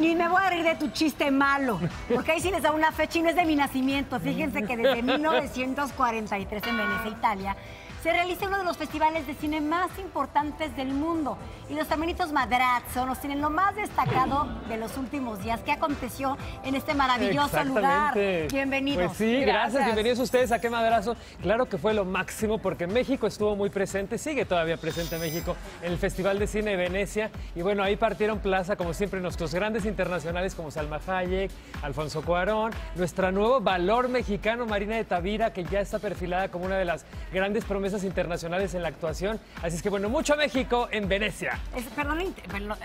ni me voy a reír de tu chiste malo, porque ahí sí les da una fecha y no es de mi nacimiento. Fíjense que desde 1943 en Venecia, Italia, se realiza uno de los festivales de cine más importantes del mundo. Y los Hermanitos Madrazzo nos tienen lo más destacado de los últimos días. ¿Qué aconteció en este maravilloso lugar? Bienvenidos. Pues sí, gracias. Bienvenidos ustedes a Qué Madrazo. Claro que fue lo máximo porque México estuvo muy presente, sigue todavía presente México en el Festival de Cine de Venecia. Y bueno, ahí partieron plaza, como siempre, nuestros grandes internacionales como Salma Hayek, Alfonso Cuarón, nuestra nuevo valor mexicano, Marina de Tavira, que ya está perfilada como una de las grandes promesas internacionales en la actuación. Así es que bueno, mucho México en Venecia. Es, perdón,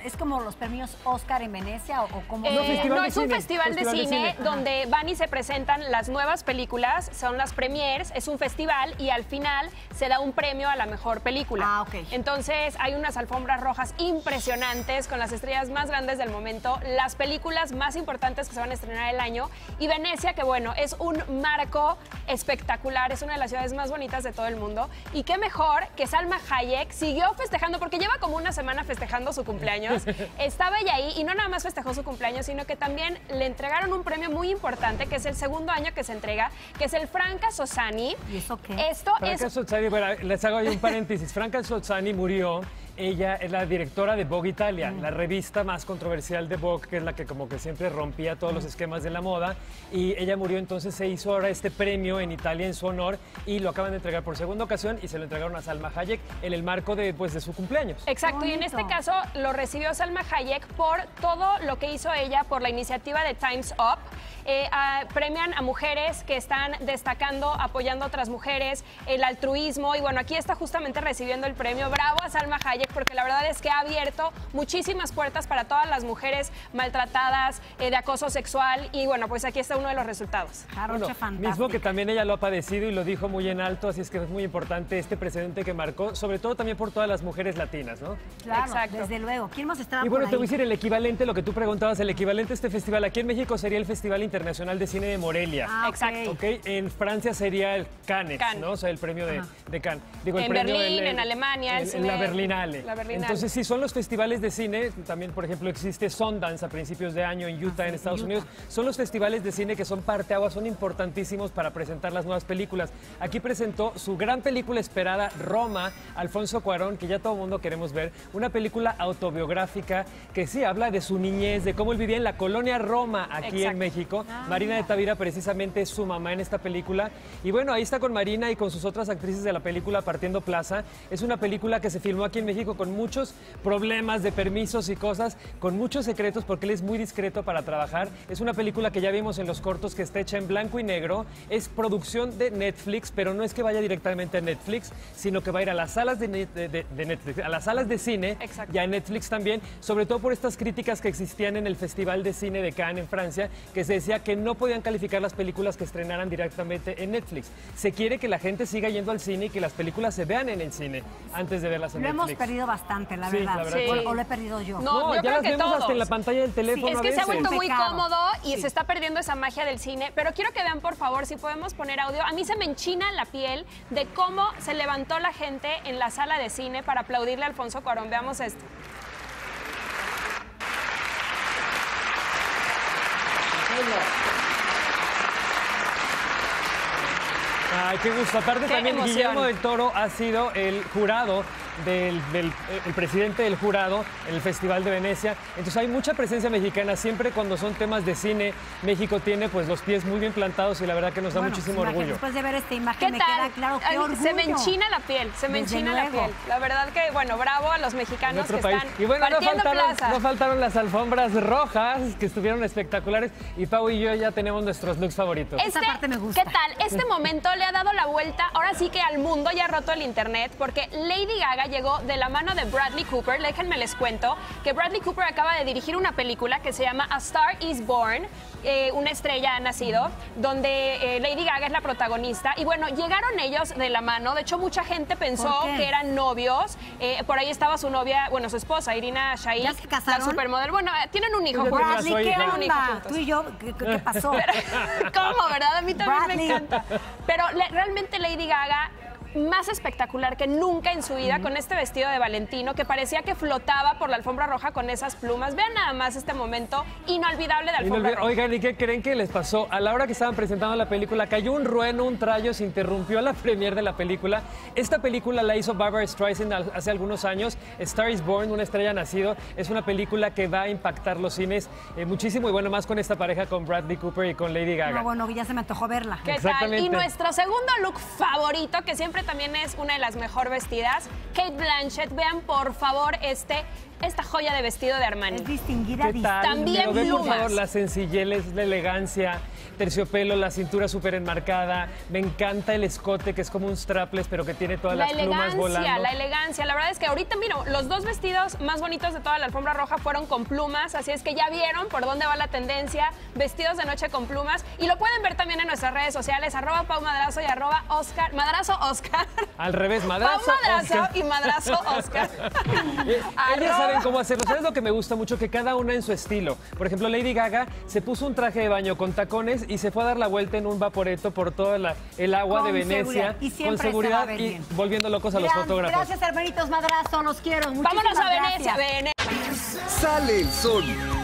es como los premios Oscar en Venecia o, o como... No, Eh, festival no, de es un cine, festival, festival de de cine, cine. donde van y se presentan las nuevas películas, son las premiers, es un festival y al final se da un premio a la mejor película. Ah, ok. Entonces hay unas alfombras rojas impresionantes con las estrellas más grandes del momento, las películas más importantes que se van a estrenar el año y Venecia, que bueno, es un marco espectacular, es una de las ciudades más bonitas de todo el mundo y qué mejor que Salma Hayek siguió festejando, porque lleva como una semana festejando su cumpleaños, estaba ella ahí y no nada más festejó su cumpleaños, sino que también le entregaron un premio muy importante, que es el segundo año que se entrega, que es el Franca Sosani. ¿Y eso qué? Esto Franca es Sozzani, bueno, les hago ahí un paréntesis. Franca Sozzani murió. Ella es la directora de Vogue Italia, la revista más controversial de Vogue, que es la que como que siempre rompía todos los esquemas de la moda. Y ella murió, entonces se hizo ahora este premio en Italia en su honor y lo acaban de entregar por segunda ocasión y se lo entregaron a Salma Hayek en el marco de, pues, de su cumpleaños. Exacto, y en este caso lo recibió Salma Hayek por todo lo que hizo ella por la iniciativa de Times Up. Eh, premian a mujeres que están destacando, apoyando a otras mujeres, el altruismo. Y bueno, aquí está justamente recibiendo el premio. Bravo a Salma Hayek, porque la verdad es que ha abierto muchísimas puertas para todas las mujeres maltratadas eh, de acoso sexual. Y bueno, pues aquí está uno de los resultados. Bueno, mismo que también ella lo ha padecido y lo dijo muy en alto, así es que es muy importante este precedente que marcó, sobre todo también por todas las mujeres latinas, ¿no? Claro, Exacto. desde luego. ¿Quién más estaba Y bueno, por te voy a decir el equivalente, lo que tú preguntabas, el equivalente a este festival aquí en México sería el Festival Internacional de Cine de Morelia. Ah. Exacto. Ok, en Francia sería el Cannes, Cannes. ¿no? O sea, el premio de, de Cannes. Digo, el En premio Berlín, del- en Alemania, el el- cine- la Berlinale. la Berlinale. Entonces, sí, son los festivales de cine. También, por ejemplo, existe Sundance a principios de año en Utah, Ah, en Estados Utah. Unidos. Son los festivales de cine que son parteaguas, son importantísimos para presentar las nuevas películas. Aquí presentó su gran película esperada, Roma, Alfonso Cuarón, que ya todo el mundo queremos ver. Una película autobiográfica que sí habla de su niñez, de cómo él vivía en la colonia Roma, aquí en México. Marina de Tavira precisamente es su mamá en esta película. Y bueno, ahí está con Marina y con sus otras actrices de la película Partiendo Plaza. Es una película que se filmó aquí en México con muchos problemas de permisos y cosas, con muchos secretos porque él es muy discreto para trabajar. Es una película que ya vimos en los cortos que está hecha en blanco y negro. Es producción de Netflix, pero no es que vaya directamente a Netflix, sino que va a ir a las salas de, Net- de- de- de Netflix, a las salas de cine Exacto. y a Netflix también, sobre todo por estas críticas que existían en el Festival de Cine de Cannes en Francia, que se decía que no podían calificar las películas que estrenaran directamente en Netflix. Se quiere que la gente siga yendo al cine y que las películas se vean en el cine antes de verlas en Lo hemos Netflix. perdido bastante, la Sí, verdad. la verdad que O- lo he perdido yo. No, No, yo ya creo las que vemos hasta en la pantalla del teléfono Es a que se ha vuelto muy cómodo y se está perdiendo esa magia del cine. Pero quiero que vean, por favor, si podemos poner audio. A mí se me enchina la piel de cómo se levantó la gente en la sala de cine para aplaudirle a Alfonso Cuarón. Veamos esto. Ay, qué gusto. Aparte Qué también emoción. Guillermo del Toro ha sido el jurado del, del- el presidente del jurado en el Festival de Venecia. Entonces hay mucha presencia mexicana. Siempre cuando son temas de cine, México tiene pues los pies muy bien plantados y la verdad que nos da Bueno, muchísimo pues, orgullo. Después de ver esta ¿Qué imagen me tal? queda claro qué Ay, orgullo. se me enchina la piel, se me Desde enchina la piel. La verdad que, bueno, bravo a los mexicanos que país. están Y bueno, no partiendo faltaron, plaza. no faltaron las alfombras rojas que estuvieron espectaculares y Pau y yo ya tenemos nuestros looks favoritos. Esa parte me gusta. ¿Qué tal? Este momento le ha dado la vuelta, ahora sí que al mundo ya ha roto el internet, porque Lady Gaga llegó de la mano de Bradley Cooper. Déjenme les cuento que Bradley Cooper acaba de dirigir una película que se llama A Star is Born, eh, una estrella ha nacido, donde eh, Lady Gaga es la protagonista. Y bueno, llegaron ellos de la mano. De hecho, mucha gente pensó que eran novios. Eh, por ahí estaba su novia, bueno, su esposa, Irina Shayk. ¿Ya se casaron? La supermodelo. Bueno, eh, tienen un hijo. Bradley, ¿qué Tienen un hijo onda? Tú y yo, ¿qué, qué- pasó? ¿Cómo, verdad? A mí también Bradley. me encanta. Pero le- realmente Lady Gaga más espectacular que nunca en su vida con este vestido de Valentino que parecía que flotaba por la alfombra roja con esas plumas. Vean nada más este momento inolvidable de alfombra roja. Oigan, ¿y qué creen que les pasó? A la hora que estaban presentando la película, cayó un rueno, un trallo, se interrumpió la premier de la película. Esta película la hizo Barbara Streisand hace algunos años. Star is Born, una estrella nacido. Es una película que va a impactar los cines eh, muchísimo y bueno, más con esta pareja con Bradley Cooper y con Lady Gaga. No, bueno, ya se me antojó verla. ¿Qué tal? Y nuestro segundo look favorito, que siempre también es una de las mejor vestidas, Kate Blanchett. Vean por favor este esta joya de vestido de Armani. Es distinguida. También Pero por favor, la sencillez, la elegancia, terciopelo, la cintura súper enmarcada. Me encanta el escote, que es como un strapless, pero que tiene todas las plumas volando. La elegancia, la verdad es que ahorita, mira, los dos vestidos más bonitos de toda la alfombra roja fueron con plumas, así es que ya vieron por dónde va la tendencia, vestidos de noche con plumas. Y lo pueden ver también en nuestras redes sociales, arroba Pau Madrazo y arroba Oscar, Madrazo Oscar. Al revés, Madrazo Pau Madrazo y Madrazo Oscar. Ellos saben cómo hacerlo. ¿Sabes lo que me gusta mucho? Que cada una en su estilo. Por ejemplo, Lady Gaga se puso un traje de baño con tacones y se fue a dar la vuelta en un vaporeto por todo el agua de Venecia. Y con seguridad y volviendo locos a los fotógrafos. Gracias, hermanitos Madrazo, los quiero. Vámonos a Venecia, Sale el sol,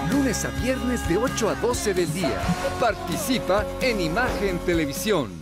lunes a viernes de 8 a 12 del día. Participa en Imagen Televisión.